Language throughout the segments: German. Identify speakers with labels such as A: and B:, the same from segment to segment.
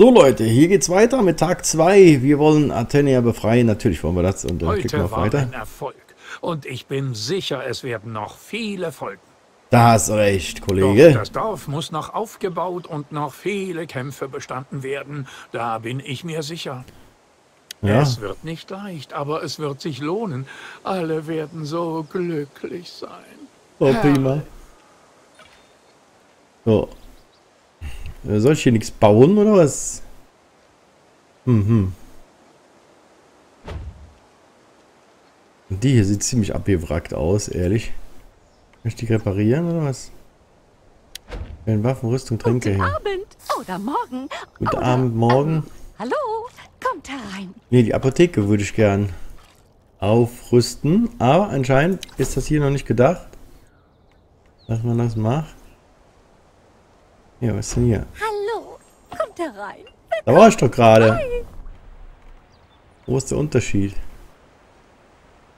A: So Leute, hier geht's weiter mit Tag 2. Wir wollen Athenia befreien. Natürlich wollen wir das und dann
B: Heute
A: klicken wir auf
B: war
A: weiter.
B: ein Erfolg. Und ich bin sicher, es werden noch viele folgen.
A: Da hast recht,
B: Doch
A: Kollege.
B: das Dorf muss noch aufgebaut und noch viele Kämpfe bestanden werden. Da bin ich mir sicher.
A: Ja.
B: Es wird nicht leicht, aber es wird sich lohnen. Alle werden so glücklich sein.
A: Oh, prima. So. Äh, Soll ich hier nichts bauen oder was? Mhm. Die hier sieht ziemlich abgewrackt aus, ehrlich. Möchte ich die reparieren oder was? Wenn Waffen, Rüstung, Tränke
C: Guten. Abend oder morgen.
A: Guten
C: oder,
A: Abend, morgen.
C: hallo, kommt herein.
A: Ne, die Apotheke würde ich gern aufrüsten. Aber anscheinend ist das hier noch nicht gedacht. Dass man das macht. Ja, was ist denn hier?
C: Hallo, kommt herein.
A: Da war ich doch gerade. Wo ist der Unterschied?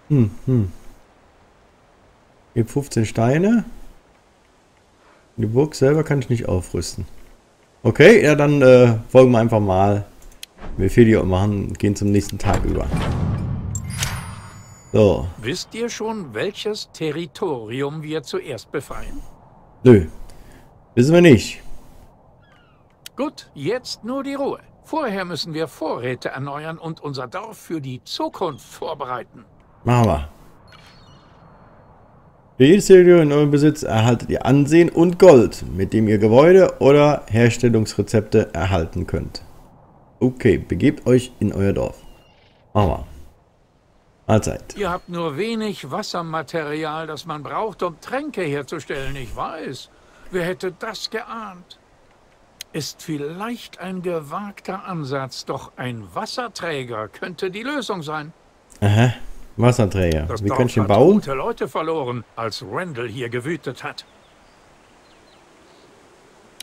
A: Hm, hm. Hier 15 Steine. Die Burg selber kann ich nicht aufrüsten. Okay, ja, dann äh, folgen wir einfach mal. Wir Video machen und gehen zum nächsten Tag über. So,
B: Wisst ihr schon, welches Territorium wir zuerst befreien?
A: nö. Wissen wir nicht.
B: Gut, jetzt nur die Ruhe. Vorher müssen wir Vorräte erneuern und unser Dorf für die Zukunft vorbereiten.
A: Machen wir. Für jedes Territorium in eurem Besitz erhaltet ihr Ansehen und Gold, mit dem ihr Gebäude oder Herstellungsrezepte erhalten könnt. Okay, begebt euch in euer Dorf. Machen wir. Mahlzeit.
B: Ihr habt nur wenig Wassermaterial, das man braucht, um Tränke herzustellen, ich weiß. Wer hätte das geahnt? Ist vielleicht ein gewagter Ansatz, doch ein Wasserträger könnte die Lösung sein.
A: Aha. Wasserträger.
B: Das
A: Wie
B: Dorf
A: kann ich bauen?
B: gute Leute verloren, als Randall hier gewütet hat.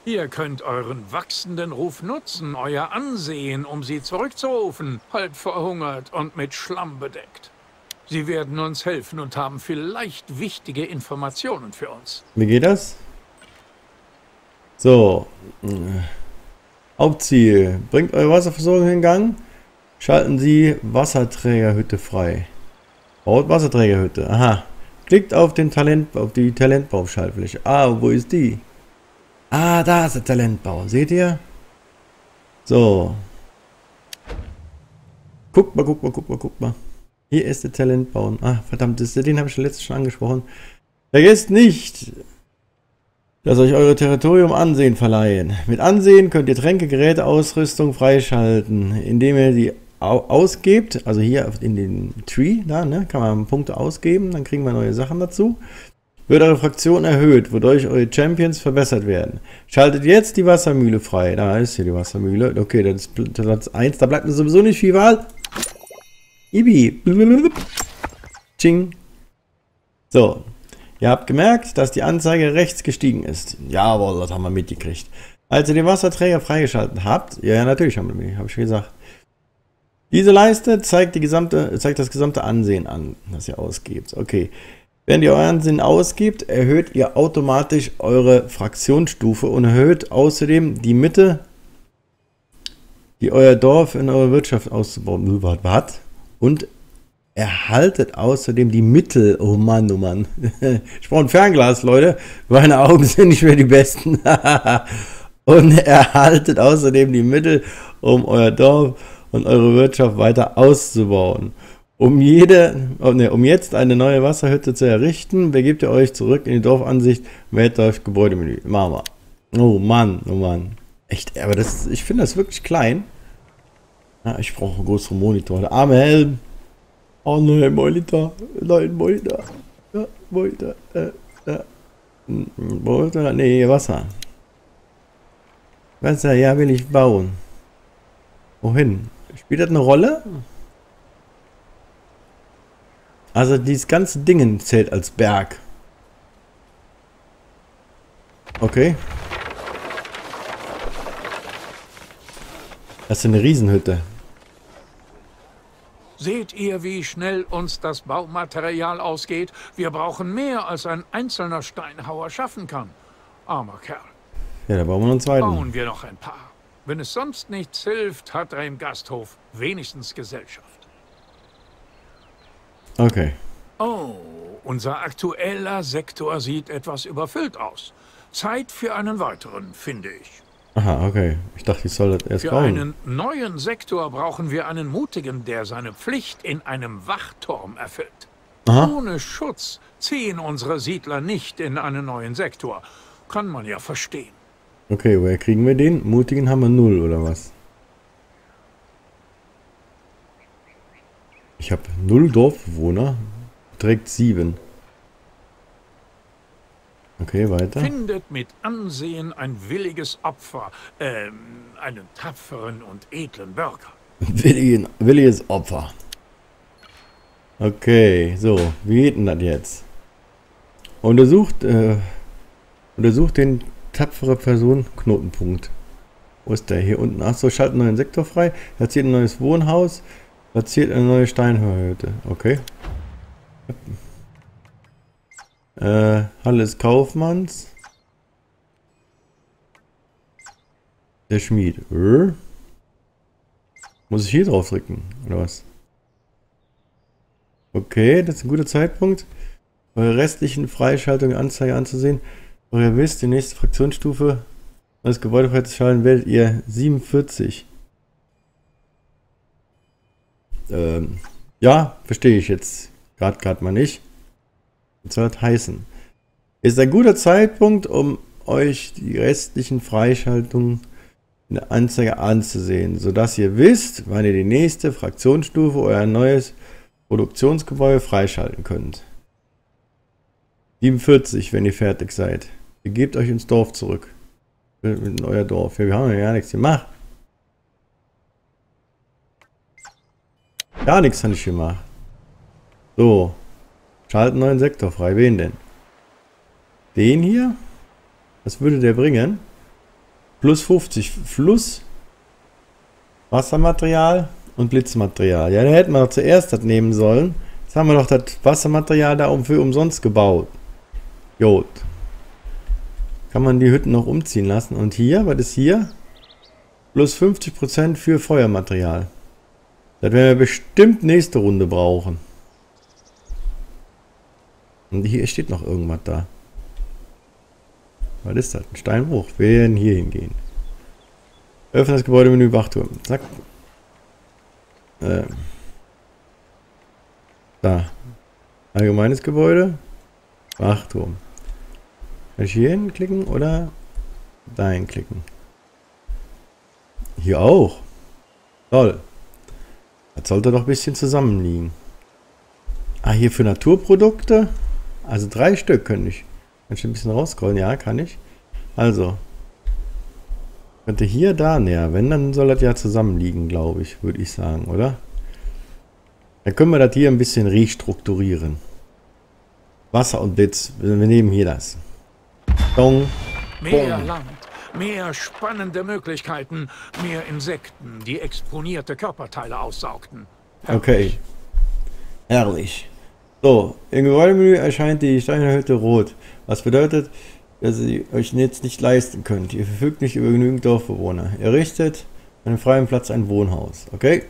B: Ihr könnt euren wachsenden Ruf nutzen, euer Ansehen, um sie zurückzurufen, halb verhungert und mit Schlamm bedeckt. Sie werden uns helfen und haben vielleicht wichtige Informationen für uns.
A: Wie geht das? So. äh, Hauptziel. Bringt eure Wasserversorgung in Gang. Schalten Sie Wasserträgerhütte frei. Baut Wasserträgerhütte. Aha. Klickt auf den Talent, auf die Talentbauschaltfläche. Ah, wo ist die? Ah, da ist der Talentbau. Seht ihr? So. Guckt mal, guckt mal, guckt mal, guckt mal. Hier ist der Talentbau. Ah, verdammt, den habe ich letztens schon angesprochen. Vergesst nicht, dass euch eure Territorium Ansehen verleihen. Mit Ansehen könnt ihr Tränke, Geräte, Ausrüstung freischalten, indem ihr die au ausgebt. Also hier in den Tree, da ne, kann man Punkte ausgeben, dann kriegen wir neue Sachen dazu. Wird eure Fraktion erhöht, wodurch eure Champions verbessert werden. Schaltet jetzt die Wassermühle frei. Da ist hier die Wassermühle. Okay, das ist Pl- Platz 1. Da bleibt mir sowieso nicht viel Wahl. Ibi. Ching. So, Ihr habt gemerkt, dass die Anzeige rechts gestiegen ist. Jawohl, das haben wir mitgekriegt. Als ihr den Wasserträger freigeschaltet habt, ja, ja natürlich haben wir, habe ich schon gesagt. Diese Leiste zeigt, die gesamte, zeigt das gesamte Ansehen an, das ihr ausgebt. Okay. Wenn ihr euer Ansehen ausgibt, erhöht ihr automatisch eure Fraktionsstufe und erhöht außerdem die Mitte, die euer Dorf in eure Wirtschaft auszubauen. Was? Und erhaltet außerdem die Mittel. Oh Mann, oh Mann. Ich brauche ein Fernglas, Leute. Meine Augen sind nicht mehr die besten. Und erhaltet außerdem die Mittel, um euer Dorf und eure Wirtschaft weiter auszubauen. Um jede, oh ne, um jetzt eine neue Wasserhütte zu errichten, begebt ihr euch zurück in die Dorfansicht, euch Gebäudemenü. Wir. Oh Mann, oh Mann. Echt, aber das, ich finde das wirklich klein. Ja, ich brauche einen größeren Monitor. Arme Helm. Oh nein, Monitor. Nein, Monitor. Ja, Monitor. Äh, äh. Hm, Monitor. Nee, Wasser. Wasser, ja, will ich bauen. Wohin? Spielt das eine Rolle? Also dieses ganze Ding zählt als Berg. Okay. Das ist eine Riesenhütte.
B: Seht ihr, wie schnell uns das Baumaterial ausgeht? Wir brauchen mehr, als ein einzelner Steinhauer schaffen kann. Armer Kerl.
A: Ja, da bauen wir noch einen zweiten.
B: Bauen wir noch ein paar. Wenn es sonst nichts hilft, hat er im Gasthof wenigstens Gesellschaft.
A: Okay.
B: Oh, unser aktueller Sektor sieht etwas überfüllt aus. Zeit für einen weiteren, finde ich.
A: Aha, okay. Ich dachte, ich soll das erst
B: Für
A: bauen.
B: einen neuen Sektor brauchen wir einen Mutigen, der seine Pflicht in einem Wachturm erfüllt.
A: Aha.
B: Ohne Schutz ziehen unsere Siedler nicht in einen neuen Sektor. Kann man ja verstehen.
A: Okay, woher kriegen wir den? Mutigen haben wir null, oder was? Ich habe null Dorfbewohner. Trägt sieben. Okay, weiter.
B: Findet mit Ansehen ein williges Opfer, ähm, einen tapferen und edlen Bürger.
A: Willigen, williges Opfer. Okay, so, wie geht denn das jetzt? Untersucht, äh, untersucht den tapfere Person Knotenpunkt. Wo ist der? Hier unten. Achso, schaltet einen neuen Sektor frei. Platziert ein neues Wohnhaus. Platziert eine neue Steinhütte. Okay. Äh, Halle des Kaufmanns. Der Schmied. Äh? Muss ich hier drauf drücken, oder was? Okay, das ist ein guter Zeitpunkt. Eure restlichen Freischaltungen Anzeige anzusehen. Ihr wisst, die nächste Fraktionsstufe das Gebäude freizuschalten, werdet ihr 47. Ähm, ja, verstehe ich jetzt gerade gerade mal nicht. Was soll das heißen? Ist ein guter Zeitpunkt, um euch die restlichen Freischaltungen in der Anzeige anzusehen, sodass ihr wisst, wann ihr die nächste Fraktionsstufe oder ein neues Produktionsgebäude freischalten könnt. 47, wenn ihr fertig seid. Begebt euch ins Dorf zurück. In euer Dorf. Wir haben ja gar nichts gemacht. Gar nichts habe ich gemacht. So. Schalten neuen Sektor frei. Wen denn? Den hier? Was würde der bringen? Plus 50 Fluss, Wassermaterial und Blitzmaterial. Ja, da hätten wir doch zuerst das nehmen sollen. Jetzt haben wir doch das Wassermaterial da um für umsonst gebaut. Jod. Kann man die Hütten noch umziehen lassen. Und hier, was ist hier? Plus 50% für Feuermaterial. Das werden wir bestimmt nächste Runde brauchen. Und hier steht noch irgendwas da. Was ist das? Ein Steinbruch. Wir werden hier hingehen. Öffne das Gebäudemenü Wachturm. Zack. Ähm. Da. Allgemeines Gebäude. Wachturm. Kann ich hier hinklicken oder dahin klicken? Hier auch. Toll. Das sollte doch ein bisschen zusammenliegen. Ah, hier für Naturprodukte. Also drei Stück könnte ich. Kann ich ein bisschen rausscrollen? Ja, kann ich. Also. Könnte hier, da näher. Wenn, dann soll das ja zusammenliegen, glaube ich, würde ich sagen, oder? Dann können wir das hier ein bisschen restrukturieren. Wasser und Blitz. Wir nehmen hier das. Dong.
B: Mehr. Land, mehr spannende Möglichkeiten, mehr Insekten, die exponierte Körperteile aussaugten.
A: Okay. Herrlich. So, im Gebäudemenü erscheint die Steinhütte rot. Was bedeutet, dass ihr euch jetzt nicht leisten könnt. Ihr verfügt nicht über genügend Dorfbewohner. Ihr richtet an einem freien Platz ein Wohnhaus. Okay?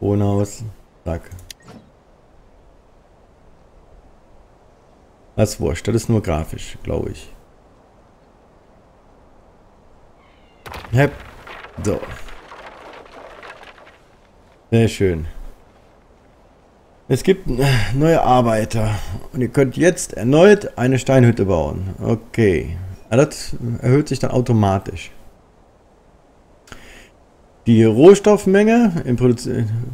A: Wohnhaus. Zack. Das ist wurscht. Das ist nur grafisch, glaube ich. Hep. So. Sehr schön. Es gibt äh, neue Arbeiter und ihr könnt jetzt erneut eine Steinhütte bauen. Okay. Das erhöht sich dann automatisch. Die Rohstoffmenge,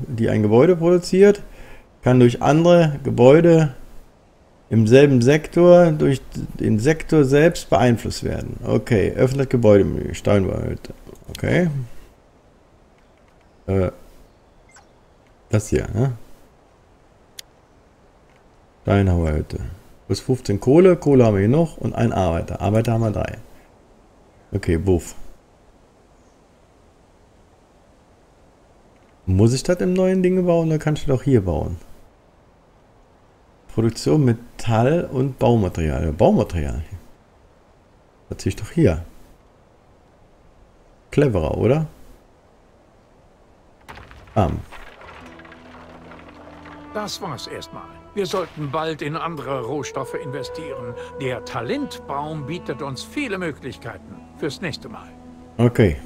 A: die ein Gebäude produziert, kann durch andere Gebäude im selben Sektor durch den Sektor selbst beeinflusst werden. Okay, öffnet Gebäudemenü, Steinbauhütte. Okay. Äh, das hier, ne? Steinhauerhütte. Plus 15 Kohle, Kohle haben wir hier noch und ein Arbeiter. Arbeiter haben wir drei. Okay, buff. Muss ich das im neuen Ding bauen oder kann ich das auch hier bauen? Produktion Metall und Baumaterial. Baumaterial. Das sehe ich doch hier. cleverer, oder? Bam.
B: Das war's erstmal. Wir sollten bald in andere Rohstoffe investieren. Der Talentbaum bietet uns viele Möglichkeiten fürs nächste Mal.
A: Okay.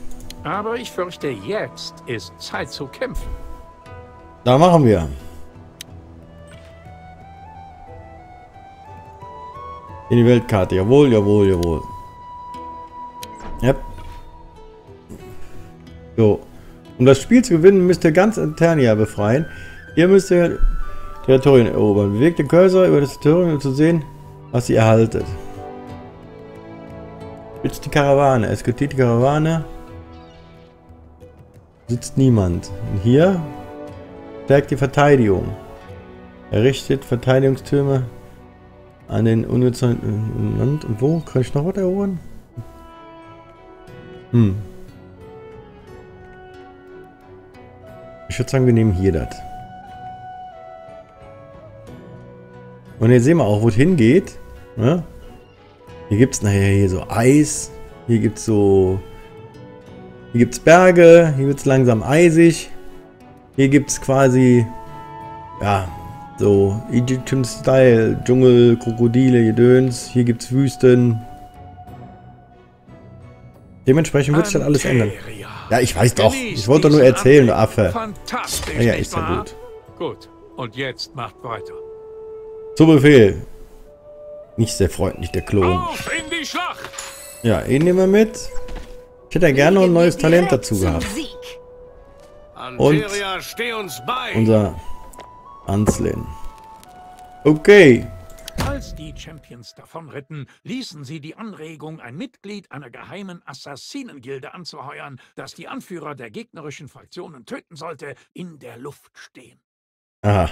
B: Aber ich fürchte, jetzt ist Zeit zu kämpfen.
A: Da machen wir. In die Weltkarte. Jawohl, jawohl, jawohl. Yep. So. Um das Spiel zu gewinnen, müsst ihr ganz Eternia befreien. Ihr müsst ihr Territorien erobern. Bewegt den Cursor über das Territorium, um zu sehen, was ihr erhaltet. Jetzt die Karawane. Eskortiert die Karawane. Sitzt niemand. Und hier stärkt die Verteidigung. Errichtet Verteidigungstürme an den unnützen Land. Und wo? Kann ich noch was erobern? Hm. Ich würde sagen, wir nehmen hier das. Und jetzt sehen wir auch, wo es hingeht. Ne? Hier gibt es nachher hier so Eis. Hier gibt es so... Hier gibt es Berge. Hier wird es langsam eisig. Hier gibt es quasi... Ja, so Egyptian Style. Dschungel, Krokodile, Gedöns. Hier gibt es Wüsten. Dementsprechend wird sich dann alles ändern. Ja, ich weiß doch. Ich wollte doch nur erzählen, du. Affe.
B: Fantastisch,
A: Ja, ja, ist ja gut.
B: Gut. Und jetzt macht weiter.
A: Zu Befehl. Nicht sehr freundlich, der Klon.
B: Auf in die Schlacht!
A: Ja, ihn nehmen wir mit. Ich hätte ja gerne noch ein neues Talent dazu gehabt.
D: Bei!
A: Unser Anslin. Okay.
B: Als die Champions davonritten, ließen sie die Anregung, ein Mitglied einer geheimen Assassinengilde anzuheuern, das die Anführer der gegnerischen Fraktionen töten sollte, in der Luft stehen.
A: Aha.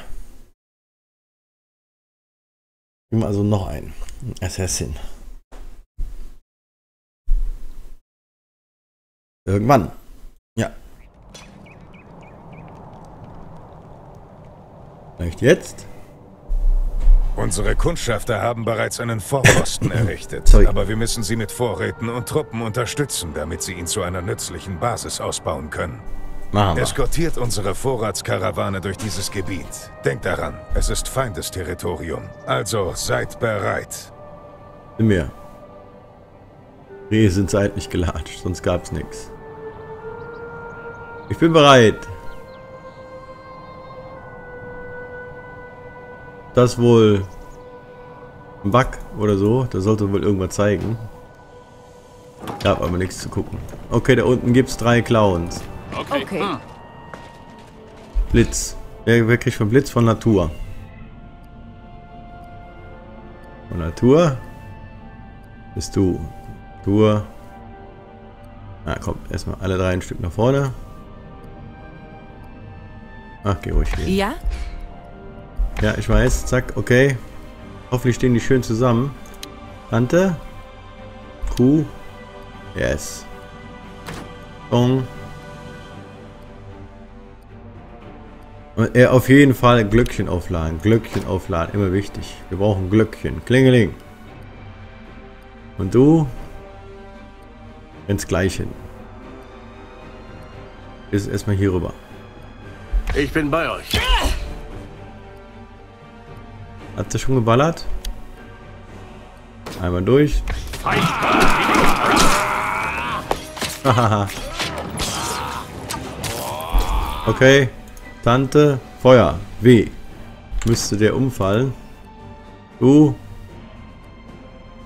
A: Nehmen also noch einen. Assassin. Irgendwann. Ja. Vielleicht jetzt?
E: Unsere Kundschafter haben bereits einen Vorposten errichtet, aber wir müssen sie mit Vorräten und Truppen unterstützen, damit sie ihn zu einer nützlichen Basis ausbauen können.
A: Machen wir.
E: Eskortiert unsere Vorratskarawane durch dieses Gebiet. Denkt daran, es ist Feindesterritorium. Also seid bereit.
A: Sind wir. Nee, sind seitlich gelatscht, sonst gab's nichts. Ich bin bereit. Das wohl ein Bug oder so. Da sollte wohl irgendwas zeigen. Gab aber nichts zu gucken. Okay, da unten gibt's drei Clowns.
C: Okay.
A: Blitz. Wer, wer kriegt von Blitz? Von Natur. Von Natur bist du. Natur. Na komm, erstmal alle drei ein Stück nach vorne. Ach, geh ruhig stehen.
C: Ja?
A: Ja, ich weiß. Zack, okay. Hoffentlich stehen die schön zusammen. Tante. Kuh. Yes. Bong. Und er auf jeden Fall Glöckchen aufladen. Glöckchen aufladen. Immer wichtig. Wir brauchen Glöckchen. Klingeling. Und du? Ins gleich hin. Ist erstmal hier rüber.
D: Ich bin bei euch.
A: Hat sie schon geballert? Einmal durch. Okay. Tante. Feuer. W. Müsste der umfallen. Du.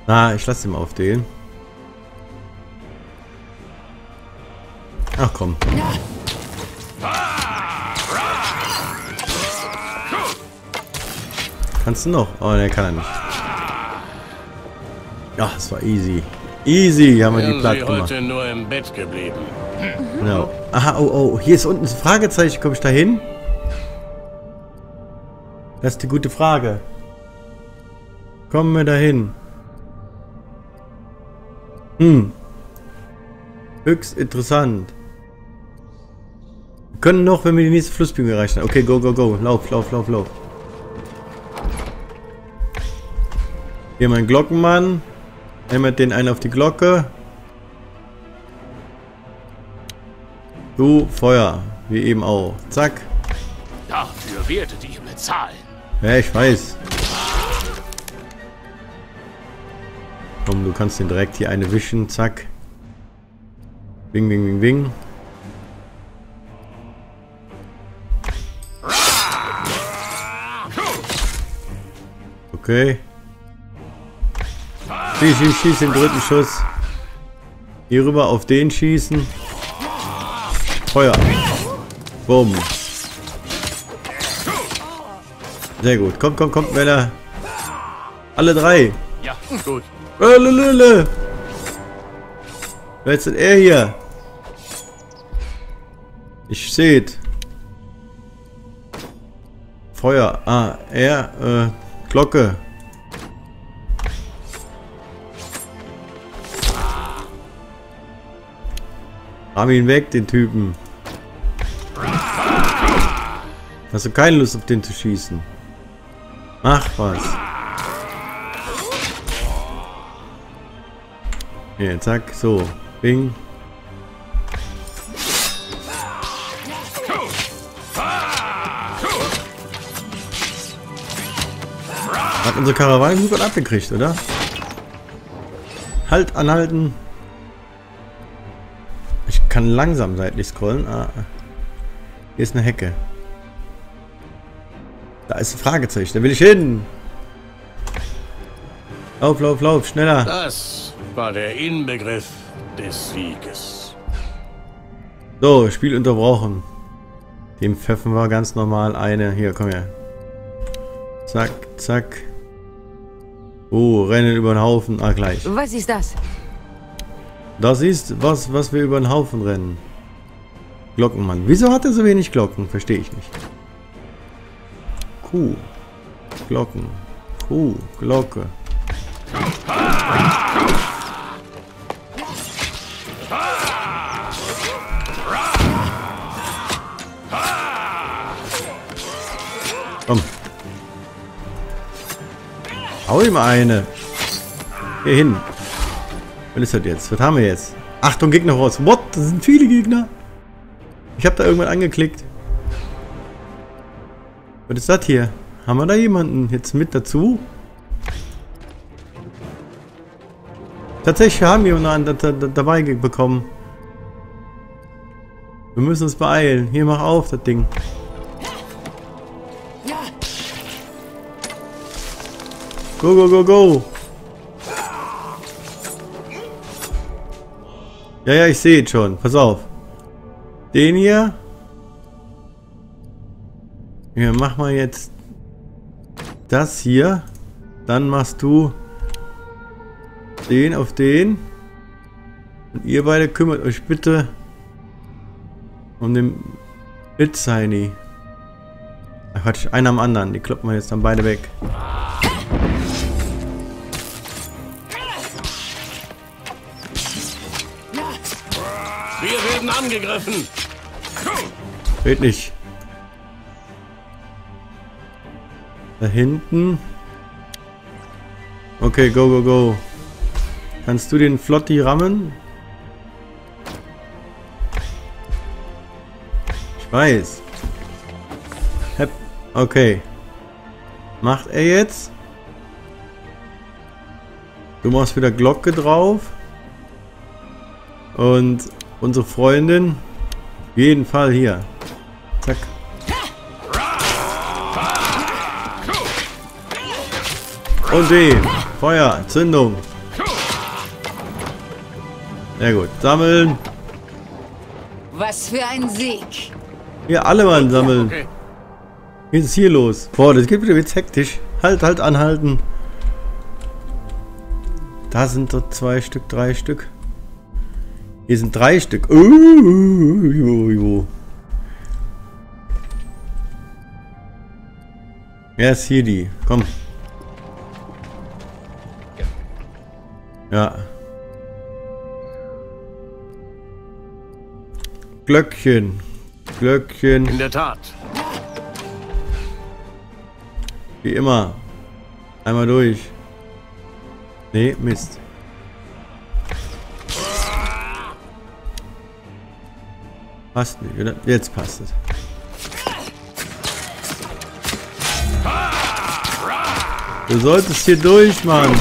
A: Na, ich lasse ihn mal auf den. Ach komm. Kannst du noch? Oh, ne, kann er nicht. Ach, das war easy. Easy haben wir die platt gemacht.
D: heute nur im Bett geblieben.
A: Genau. Aha, oh, oh. Hier ist unten ein Fragezeichen. Komme ich da hin? Das ist die gute Frage. Kommen wir da hin? Hm. Höchst interessant. Wir können noch, wenn wir die nächste Flussbühne erreichen. Okay, go, go, go. Lauf, lauf, lauf, lauf. Hier mein Glockenmann. Einmal den einen auf die Glocke. Du, Feuer. Wie eben auch. Zack.
D: Dafür werdet ihr bezahlen.
A: Ja, ich weiß. Komm, du kannst den direkt hier eine wischen. Zack. Bing, bing, bing, bing. Okay. Schieß, schieß, schieß den dritten Schuss. Hier rüber auf den schießen. Feuer. Bumm. Sehr gut. Komm, komm, komm, Männer. Alle drei.
D: Ja, gut.
A: Äh, lülülü. Wer ist denn er hier? Ich seht. Feuer. Ah, er, äh, Glocke. Ram ihn weg, den Typen. Hast du keine Lust auf den zu schießen? Mach was. Hier, zack, so. Bing. Hat unsere Karawane gut abgekriegt, oder? Halt, anhalten. Ich kann langsam seitlich scrollen. Ah. Hier ist eine Hecke. Da ist ein Fragezeichen. Da will ich hin. Lauf, lauf, lauf. Schneller.
D: Das war der Inbegriff des Sieges.
A: So, Spiel unterbrochen. Dem pfeffen wir ganz normal eine. Hier, komm her. Zack, zack. Oh, rennen über den Haufen. Ah, gleich.
C: Was ist das?
A: Das ist was, was wir über den Haufen rennen. Glockenmann. Wieso hat er so wenig Glocken? Verstehe ich nicht. Kuh. Glocken. Kuh. Glocke. Komm. Hau ihm eine. Hier hin. Was ist das jetzt? Was haben wir jetzt? Achtung, Gegner raus. What? Das sind viele Gegner. Ich habe da irgendwann angeklickt. Was ist das hier? Haben wir da jemanden jetzt mit dazu? Tatsächlich haben wir jemanden da, da, dabei bekommen. Wir müssen uns beeilen. Hier, mach auf, das Ding. Go, go, go, go. Ja, ja, ich sehe schon. Pass auf. Den hier. Ja, mach mal jetzt das hier. Dann machst du den auf den. Und ihr beide kümmert euch bitte um den Blitzheini. Ach Quatsch, einer am anderen. Die kloppen wir jetzt dann beide weg.
D: Angegriffen.
A: Geht nicht. Da hinten. Okay, go, go, go. Kannst du den Flotti rammen? Ich weiß. Okay. Macht er jetzt? Du machst wieder Glocke drauf. Und unsere Freundin. Auf jeden Fall hier. Zack. Und die. Feuer. Zündung. Sehr gut. Sammeln.
C: Was für ein Sieg.
A: Hier alle mal sammeln.
D: Okay.
A: Was ist hier los? Boah, das geht wieder jetzt hektisch. Halt, halt, anhalten. Da sind doch zwei Stück, drei Stück. Hier sind drei Stück. Wer ist hier die? Komm. Ja. Glöckchen. Glöckchen.
D: In der Tat.
A: Wie immer. Einmal durch. Nee, Mist. Passt nicht, oder? Jetzt passt es. Du solltest hier durch, Mann.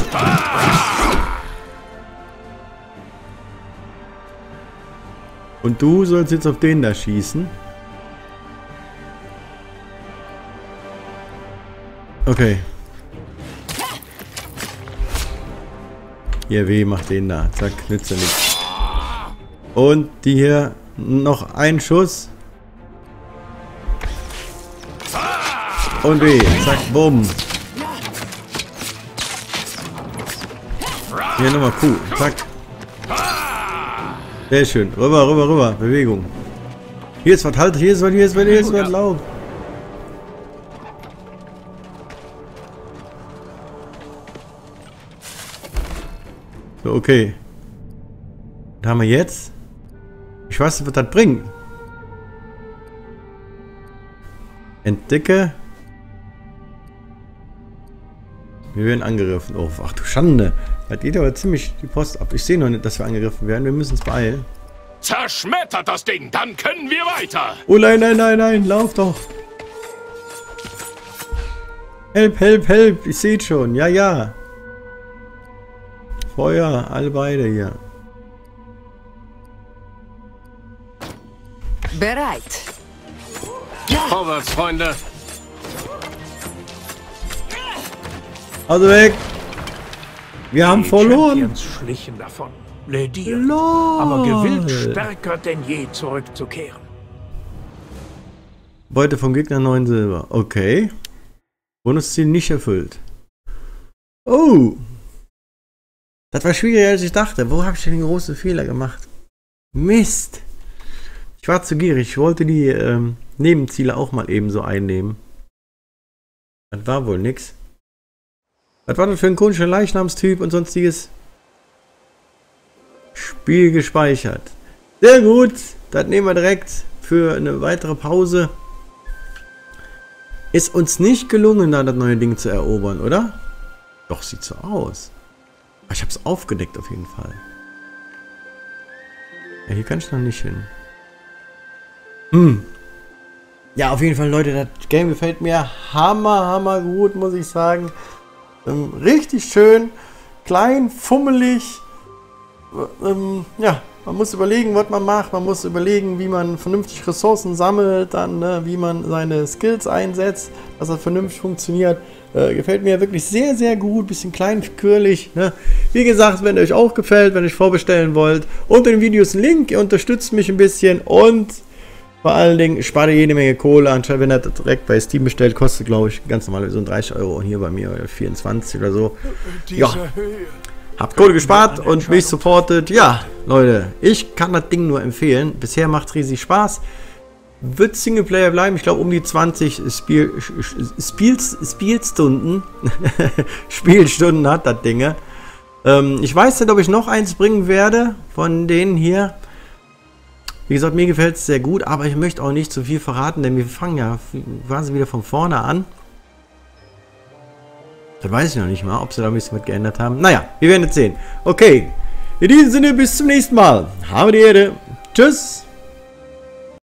A: Und du sollst jetzt auf den da schießen. Okay. Hier, weh, mach den da. Zack, nützt ja nichts. Und die hier noch ein Schuss. Und weh, zack, bumm. Hier nochmal Kuh, zack. Sehr schön. Rüber, rüber, rüber. Bewegung. Hier ist was, halt, hier ist was, hier ist was, hier ist was, lauf. So, okay. Was haben wir jetzt? Ich weiß nicht, was das bringt. Entdecke. Wir werden angegriffen. Oh, ach du Schande. Das geht aber ziemlich die Post ab. Ich sehe noch nicht, dass wir angegriffen werden. Wir müssen uns beeilen.
D: Zerschmettert das Ding, dann können wir weiter.
A: Oh nein, nein, nein, nein. Lauf doch. Help, help, help. Ich sehe schon. Ja, ja. Feuer. Alle beide hier.
C: Bereit.
D: Vorwärts, Freunde.
A: Also weg. Wir haben
B: Die
A: verloren.
B: Champions schlichen davon. Plädiert.
A: Lol.
B: Aber gewillt stärker denn je zurückzukehren.
A: Beute vom Gegner 9 Silber. Okay. Bonusziel nicht erfüllt. Oh. Das war schwieriger als ich dachte. Wo habe ich denn den großen Fehler gemacht? Mist. Ich war zu gierig. Ich wollte die ähm, Nebenziele auch mal eben so einnehmen. Das war wohl nix. Was war das für ein komischer Leichnamstyp und sonstiges? Spiel gespeichert. Sehr gut. Das nehmen wir direkt für eine weitere Pause. Ist uns nicht gelungen, da das neue Ding zu erobern, oder? Doch, sieht so aus. Aber Ich habe es aufgedeckt auf jeden Fall. Ja, hier kann ich noch nicht hin. Hm. Ja, auf jeden Fall, Leute, das Game gefällt mir hammer, hammer gut, muss ich sagen. Ähm, richtig schön, klein, fummelig. Ähm, ja, man muss überlegen, was man macht. Man muss überlegen, wie man vernünftig Ressourcen sammelt, dann ne, wie man seine Skills einsetzt, dass das vernünftig funktioniert. Äh, gefällt mir wirklich sehr, sehr gut. Bisschen klein, quirlig. Ne? Wie gesagt, wenn euch auch gefällt, wenn ihr euch vorbestellen wollt, unter den Videos ein Link. Ihr unterstützt mich ein bisschen und vor allen Dingen spart ihr jede Menge Kohle. Anstatt wenn ihr das direkt bei Steam bestellt, kostet glaube ich ganz normal so ein 30 Euro. Und hier bei mir 24 oder so. Ja. Habt Kohle gespart und mich supportet. Ja, Leute, ich kann das Ding nur empfehlen. Bisher macht riesig Spaß. Wird Singleplayer bleiben. Ich glaube um die 20 Spiel, Spiels, Spielstunden. Spielstunden hat das Ding. Ähm, ich weiß nicht, ob ich noch eins bringen werde von denen hier. Wie gesagt, mir gefällt es sehr gut, aber ich möchte auch nicht zu viel verraten, denn wir fangen ja quasi wieder von vorne an. Das weiß ich noch nicht mal, ob sie da ein bisschen was geändert haben. Naja, wir werden jetzt sehen. Okay, in diesem Sinne, bis zum nächsten Mal. Habe die Ehre. Tschüss.